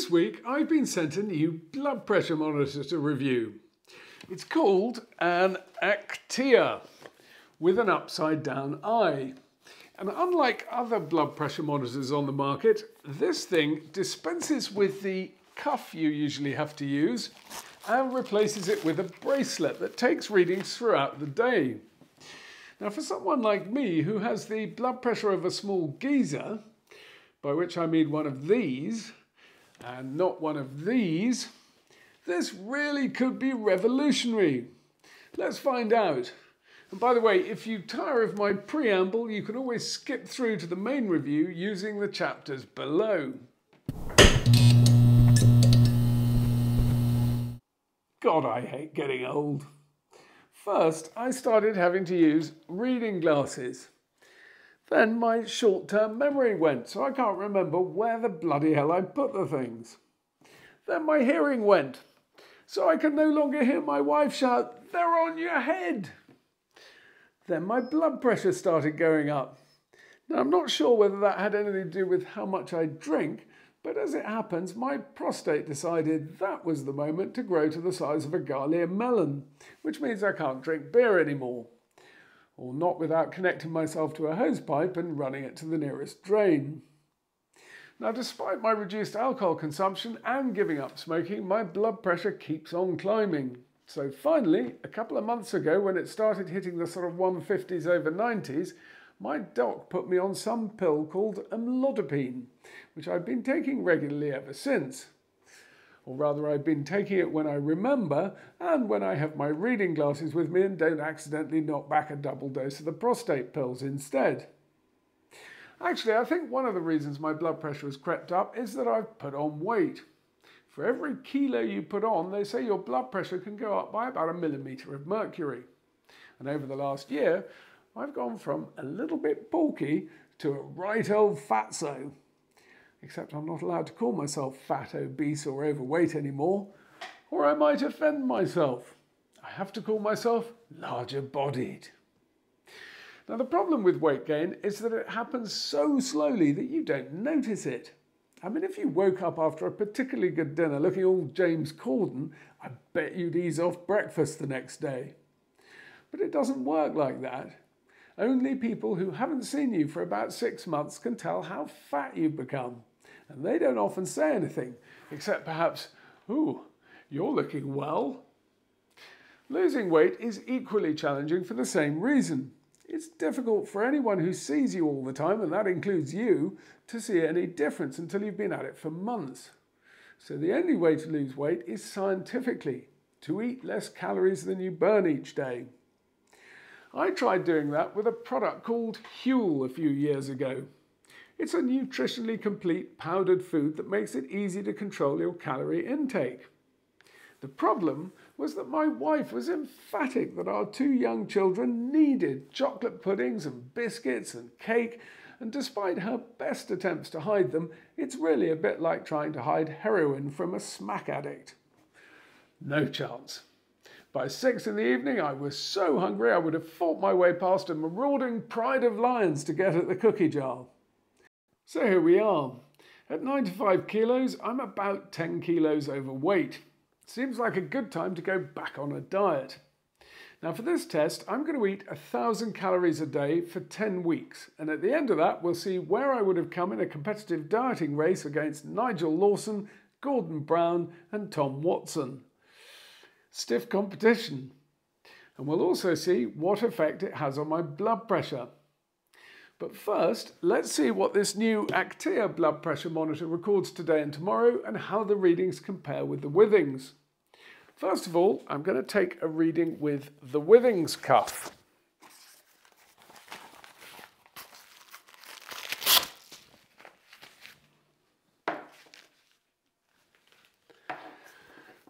This week I've been sent a new blood pressure monitor to review. It's called an Aktiia with an upside down eye. And unlike other blood pressure monitors on the market, this thing dispenses with the cuff you usually have to use and replaces it with a bracelet that takes readings throughout the day. Now for someone like me who has the blood pressure of a small geezer, by which I mean one of these, and not one of these, this really could be revolutionary. Let's find out. And by the way, if you tire of my preamble, you can always skip through to the main review using the chapters below. God, I hate getting old. First, I started having to use reading glasses. Then my short-term memory went, so I can't remember where the bloody hell I put the things. Then my hearing went, so I could no longer hear my wife shout, they're on your head. Then my blood pressure started going up. Now, I'm not sure whether that had anything to do with how much I drink, but as it happens, my prostate decided that was the moment to grow to the size of a Ghanaian melon, which means I can't drink beer anymore or not without connecting myself to a hosepipe and running it to the nearest drain. Now, despite my reduced alcohol consumption and giving up smoking, my blood pressure keeps on climbing. So finally, a couple of months ago, when it started hitting the sort of 150s over 90s, my doc put me on some pill called amlodipine, which I've been taking regularly ever since or rather I've been taking it when I remember and when I have my reading glasses with me and don't accidentally knock back a double dose of the prostate pills instead. Actually, I think one of the reasons my blood pressure has crept up is that I've put on weight. For every kilo you put on, they say your blood pressure can go up by about a millimetre of mercury. And over the last year, I've gone from a little bit bulky to a right old fatso except I'm not allowed to call myself fat, obese, or overweight anymore, or I might offend myself. I have to call myself larger bodied. Now, the problem with weight gain is that it happens so slowly that you don't notice it. I mean, if you woke up after a particularly good dinner looking all James Corden, I bet you'd ease off breakfast the next day. But it doesn't work like that. Only people who haven't seen you for about six months can tell how fat you've become. And they don't often say anything, except perhaps, ooh, you're looking well. Losing weight is equally challenging for the same reason. It's difficult for anyone who sees you all the time, and that includes you, to see any difference until you've been at it for months. So the only way to lose weight is scientifically, to eat less calories than you burn each day. I tried doing that with a product called Huel a few years ago. It's a nutritionally complete powdered food that makes it easy to control your calorie intake. The problem was that my wife was emphatic that our two young children needed chocolate puddings and biscuits and cake, and despite her best attempts to hide them, it's really a bit like trying to hide heroin from a smack addict. No chance. By six in the evening, I was so hungry I would have fought my way past a marauding pride of lions to get at the cookie jar. So here we are. At 95 kilos, I'm about 10 kilos overweight. Seems like a good time to go back on a diet. Now for this test, I'm going to eat 1,000 calories a day for 10 weeks. And at the end of that, we'll see where I would have come in a competitive dieting race against Nigel Lawson, Gordon Brown and Tom Watson. Stiff competition. And we'll also see what effect it has on my blood pressure. But first, let's see what this new Aktiia blood pressure monitor records today and tomorrow and how the readings compare with the Withings. First of all, I'm going to take a reading with the Withings cuff.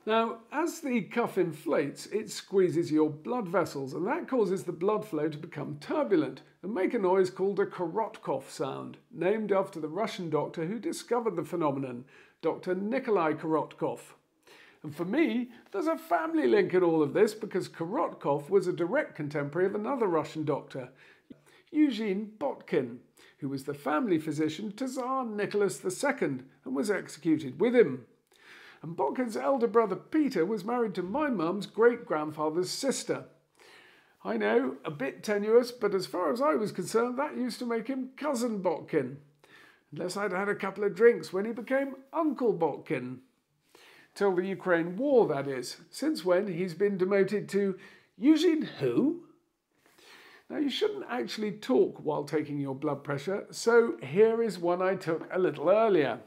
Now, as the cuff inflates, it squeezes your blood vessels, and that causes the blood flow to become turbulent and make a noise called a Korotkoff sound, named after the Russian doctor who discovered the phenomenon, Dr. Nikolai Korotkoff. And for me, there's a family link in all of this because Korotkoff was a direct contemporary of another Russian doctor, Eugene Botkin, who was the family physician to Tsar Nicholas II and was executed with him. And Botkin's elder brother Peter was married to my mum's great grandfather's sister. I know, a bit tenuous, but as far as I was concerned, that used to make him Cousin Botkin. Unless I'd had a couple of drinks when he became Uncle Botkin. Till the Ukraine war, that is, since when he's been demoted to Eugene who? Now, you shouldn't actually talk while taking your blood pressure, so here is one I took a little earlier.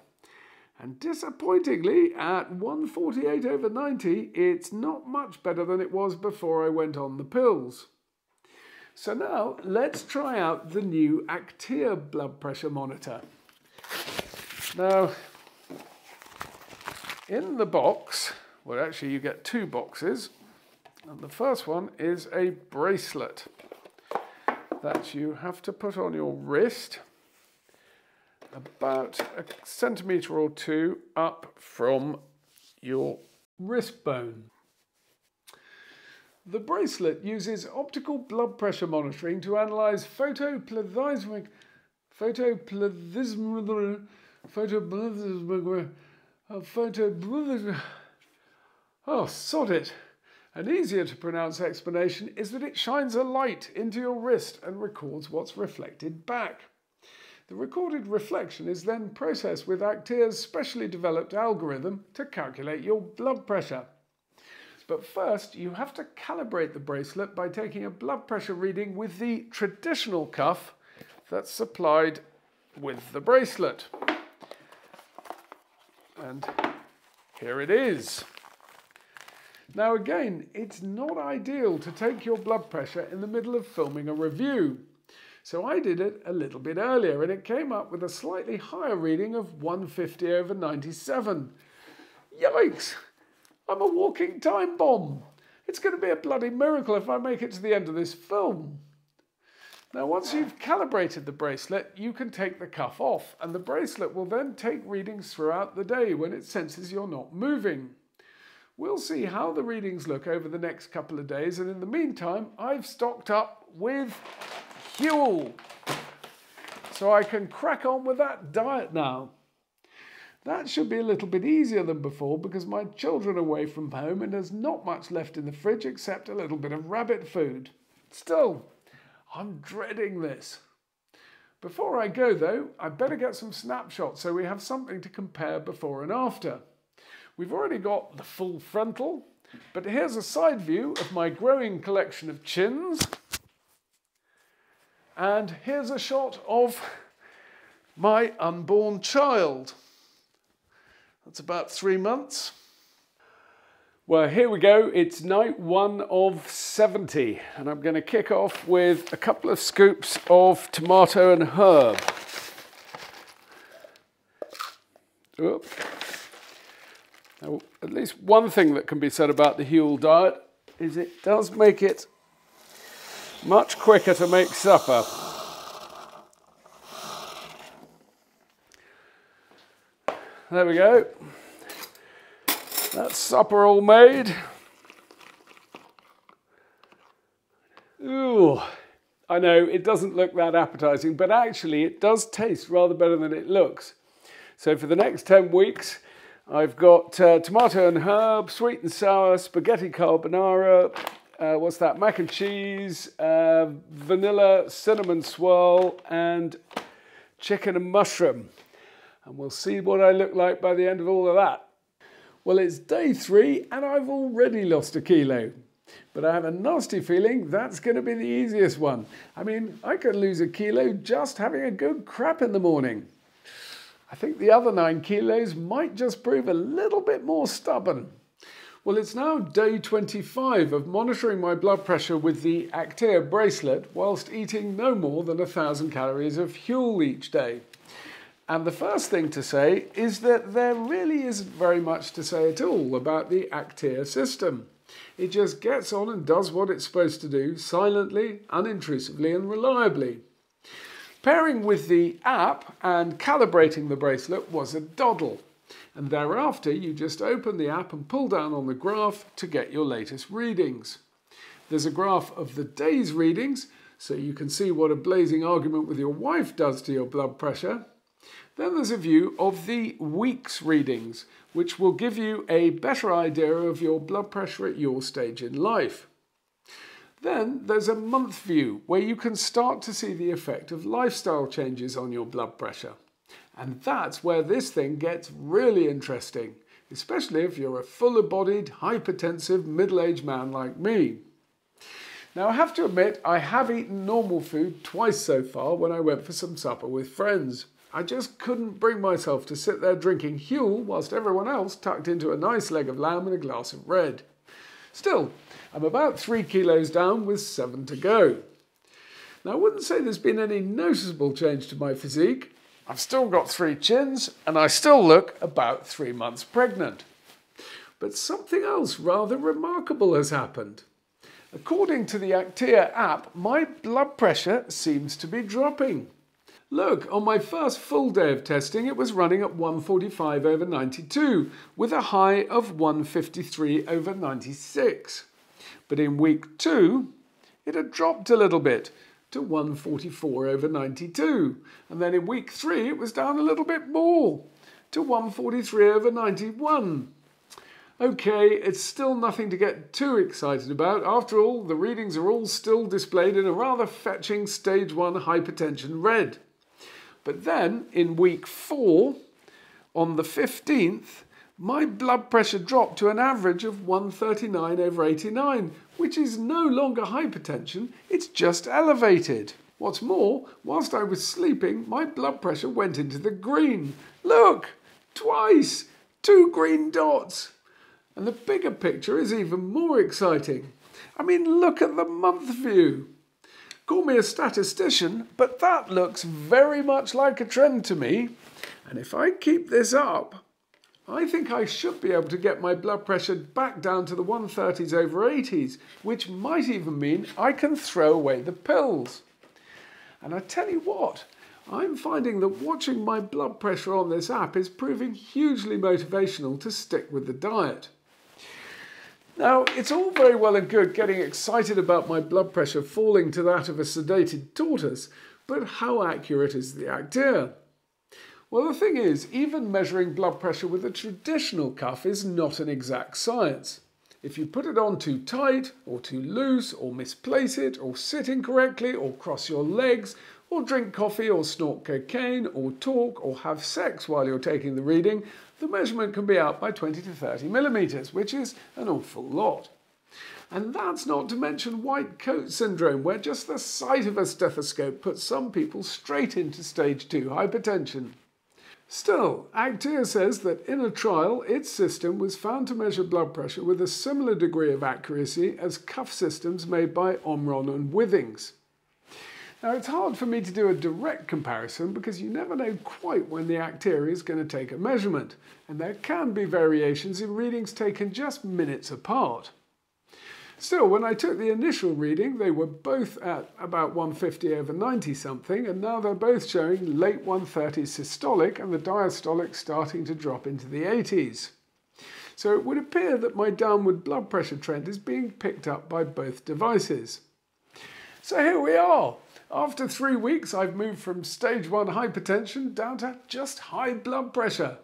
And disappointingly, at 148 over 90, it's not much better than it was before I went on the pills. So now let's try out the new Aktiia blood pressure monitor. Now, in the box, well actually you get two boxes, and the first one is a bracelet that you have to put on your wrist about a centimetre or two up from your wrist bone. The bracelet uses optical blood pressure monitoring to analyse photoplasmic photoplasmic photoplasmic uh, photoplasmic oh sod it an easier to pronounce explanation is that it shines a light into your wrist and records what's reflected back. The recorded reflection is then processed with Aktiia's specially developed algorithm to calculate your blood pressure. But first, you have to calibrate the bracelet by taking a blood pressure reading with the traditional cuff that's supplied with the bracelet. And here it is. Now again, it's not ideal to take your blood pressure in the middle of filming a review. So I did it a little bit earlier and it came up with a slightly higher reading of 150 over 97. Yikes! I'm a walking time bomb. It's going to be a bloody miracle if I make it to the end of this film. Now, once you've calibrated the bracelet, you can take the cuff off, and the bracelet will then take readings throughout the day when it senses you're not moving. We'll see how the readings look over the next couple of days, and in the meantime, I've stocked up with Huel. So I can crack on with that diet now. That should be a little bit easier than before because my children are away from home and there's not much left in the fridge except a little bit of rabbit food. Still, I'm dreading this. Before I go though, I better get some snapshots so we have something to compare before and after. We've already got the full frontal, but here's a side view of my growing collection of chins. And here's a shot of my unborn child. That's about three months. Well, here we go. It's night one of 70, and I'm going to kick off with a couple of scoops of tomato and herb. Oop. Now, at least one thing that can be said about the Huel diet is it does make it much quicker to make supper. There we go. That's supper all made. Ooh, I know it doesn't look that appetizing, but actually it does taste rather better than it looks. So for the next 10 weeks, I've got uh, tomato and herb, sweet and sour, spaghetti carbonara, uh, what's that? Mac and cheese, uh, vanilla, cinnamon swirl, and chicken and mushroom. And we'll see what I look like by the end of all of that. Well, it's day three and I've already lost a kilo. But I have a nasty feeling that's going to be the easiest one. I mean, I could lose a kilo just having a good crap in the morning. I think the other nine kilos might just prove a little bit more stubborn. Well, it's now day 25 of monitoring my blood pressure with the Aktiia bracelet whilst eating no more than a thousand calories of Huel each day. And the first thing to say is that there really isn't very much to say at all about the Aktiia system. It just gets on and does what it's supposed to do silently, unintrusively, and reliably. Pairing with the app and calibrating the bracelet was a doddle and thereafter you just open the app and pull down on the graph to get your latest readings. There's a graph of the day's readings, so you can see what a blazing argument with your wife does to your blood pressure. Then there's a view of the week's readings, which will give you a better idea of your blood pressure at your stage in life. Then there's a month view where you can start to see the effect of lifestyle changes on your blood pressure. And that's where this thing gets really interesting, especially if you're a fuller bodied, hypertensive, middle aged man like me. Now, I have to admit, I have eaten normal food twice so far when I went for some supper with friends. I just couldn't bring myself to sit there drinking Huel whilst everyone else tucked into a nice leg of lamb and a glass of red. Still, I'm about three kilos down with seven to go. Now, I wouldn't say there's been any noticeable change to my physique. I've still got three chins and I still look about three months pregnant. But something else rather remarkable has happened. According to the Aktiia app, my blood pressure seems to be dropping. Look, on my first full day of testing, it was running at 145 over 92, with a high of 153 over 96. But in week two, it had dropped a little bit to 144 over 92. And then in week three, it was down a little bit more to 143 over 91. Okay, it's still nothing to get too excited about. After all, the readings are all still displayed in a rather fetching stage 1 hypertension red. But then in week 4, on the 15th, my blood pressure dropped to an average of 139 over 89, which is no longer hypertension, it's just elevated. What's more, whilst I was sleeping, my blood pressure went into the green. Look, twice, two green dots. And the bigger picture is even more exciting. I mean, look at the month view. Call me a statistician, but that looks very much like a trend to me. And if I keep this up, I think I should be able to get my blood pressure back down to the 130s over 80s, which might even mean I can throw away the pills. And I tell you what, I'm finding that watching my blood pressure on this app is proving hugely motivational to stick with the diet. Now, it's all very well and good getting excited about my blood pressure falling to that of a sedated tortoise, but how accurate is the Aktiia? Well, the thing is, even measuring blood pressure with a traditional cuff is not an exact science. If you put it on too tight, or too loose, or misplace it, or sit incorrectly, or cross your legs, or drink coffee, or snort cocaine, or talk, or have sex while you're taking the reading, the measurement can be out by 20 to 30 millimetres, which is an awful lot. And that's not to mention white coat syndrome, where just the sight of a stethoscope puts some people straight into stage 2 hypertension. Still, Aktiia says that in a trial, its system was found to measure blood pressure with a similar degree of accuracy as cuff systems made by Omron and Withings. Now, it's hard for me to do a direct comparison because you never know quite when the Aktiia is going to take a measurement, and there can be variations in readings taken just minutes apart. Still, when I took the initial reading, they were both at about 150 over 90 something, and now they're both showing late 130s systolic and the diastolic starting to drop into the 80s. So it would appear that my downward blood pressure trend is being picked up by both devices. So here we are. After three weeks, I've moved from stage one hypertension down to just high blood pressure.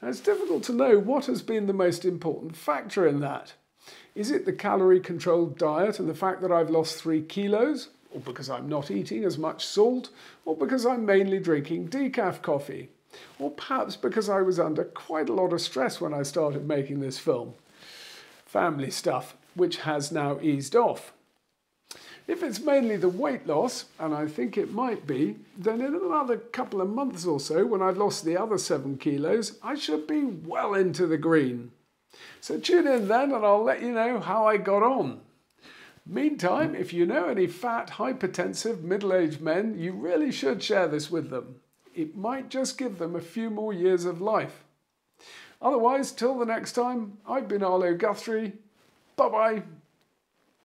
Now, it's difficult to know what has been the most important factor in that. Is it the calorie controlled diet and the fact that I've lost three kilos? Or because I'm not eating as much salt? Or because I'm mainly drinking decaf coffee? Or perhaps because I was under quite a lot of stress when I started making this film? Family stuff, which has now eased off. If it's mainly the weight loss, and I think it might be, then in another couple of months or so, when I've lost the other seven kilos, I should be well into the green. So tune in then and I'll let you know how I got on. Meantime, if you know any fat, hypertensive, middle aged men, you really should share this with them. It might just give them a few more years of life. Otherwise, till the next time, I've been Arlo Guthrie. Bye bye.